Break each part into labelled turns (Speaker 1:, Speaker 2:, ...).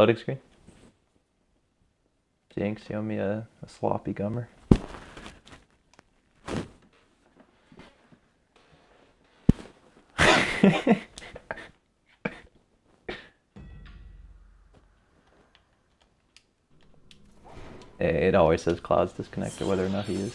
Speaker 1: Loading screen. Jinx, you owe me a, a sloppy gummer. it always says Kloudz disconnected, whether or not he is.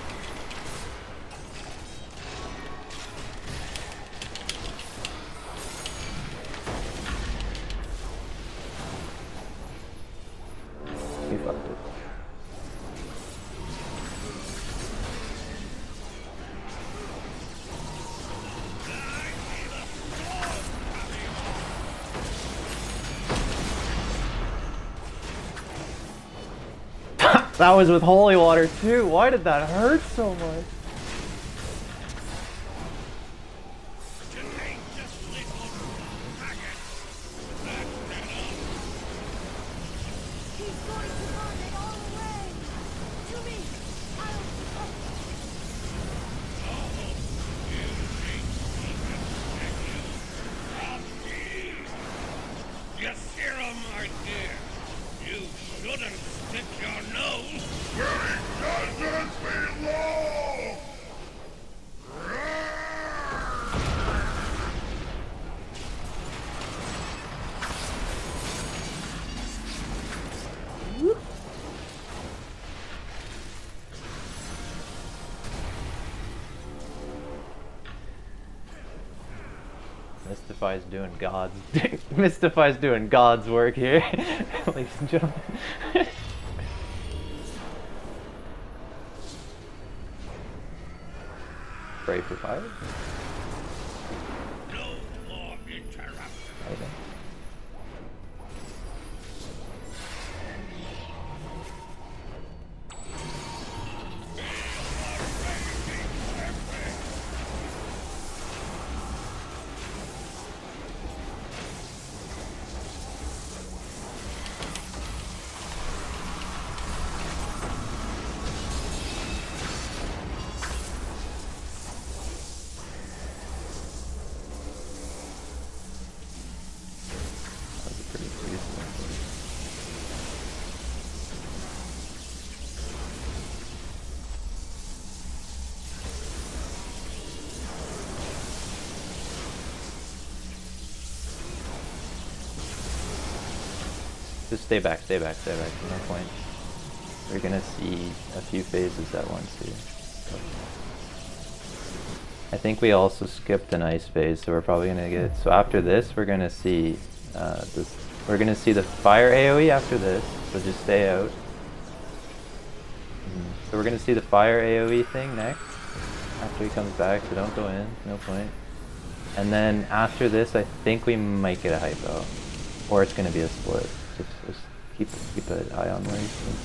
Speaker 1: that was with holy water too. Why did that hurt so much?
Speaker 2: You serum right there. You shouldn't stick your nose
Speaker 1: Mystify's doing God's Mystify's doing God's work here, ladies and gentlemen. Pray for fire. Just stay back, stay back, stay back. No point. We're gonna see a few phases at once here. I think we also skipped an ice phase, so we're probably gonna get. So after this, we're gonna see uh, this. We're gonna see the fire AOE after this. So just stay out. Mm. So we're gonna see the fire AOE thing next. After he comes back, so don't go in. No point. And then after this, I think we might get a hypo, or it's gonna be a split. Just, keep keep an eye on where he's. going.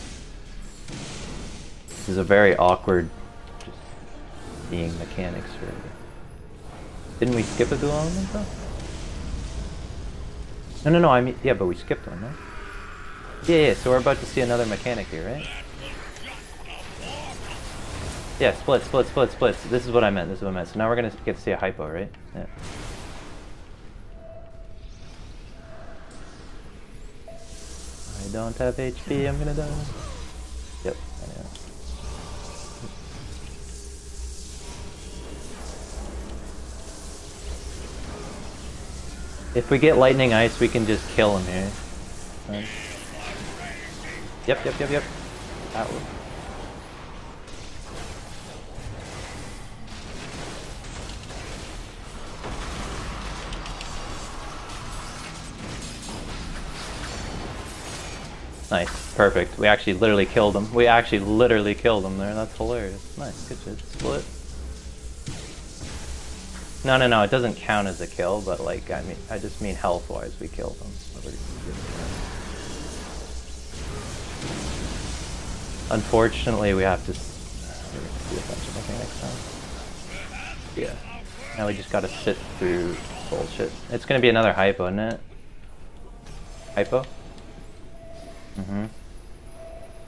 Speaker 1: This is a very awkward, just seeing mechanics for. Didn't we skip a dual element though? No, no, no. I mean, yeah, but we skipped one, right? Yeah, yeah. So we're about to see another mechanic here, right? Yeah, split, split, split, split. This is what I meant. This is what I meant. So now we're gonna get to see a hypo, right? Yeah. Don't have HP. I'm gonna die. Yep. I know. If we get lightning ice, we can just kill him here. Yep, yep, yep, yep. That Nice, perfect. We actually literally killed him. We actually literally killed him there. That's hilarious. Nice, good shit. Split. No, no, no. It doesn't count as a kill, but like, I mean, I just mean health-wise, we killed him. Unfortunately, we have to. Yeah. Now we just gotta sit through bullshit. It's gonna be another hypo, isn't it? Hypo? Mm-hmm.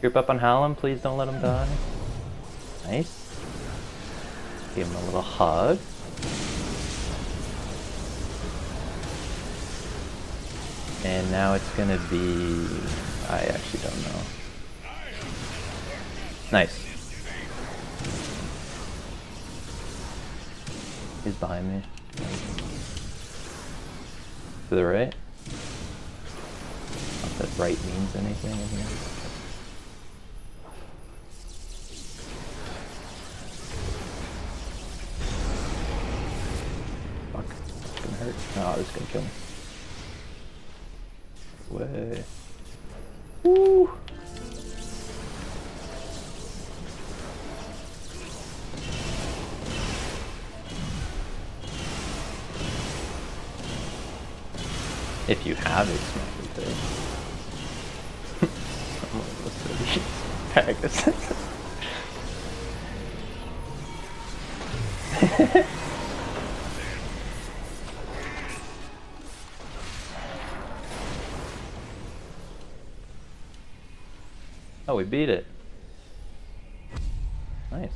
Speaker 1: Group up on Hallam, please don't let him die. Nice. Give him a little hug. And now it's gonna be... I actually don't know. Nice. He's behind me. To the right? That right means anything in here. Fuck. It's gonna hurt. No, this is gonna kill me. Way. Woo! If you have a smacky face. Pegasus. Oh, we beat it. Nice.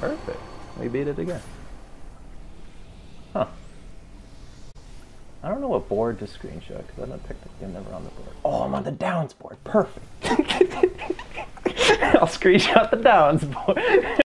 Speaker 1: Perfect. We beat it again. Huh. I don't know what board to screenshot because I'm not technically I'm never on the board. Oh, I'm on the downs board. Perfect. I'll screenshot the downs board.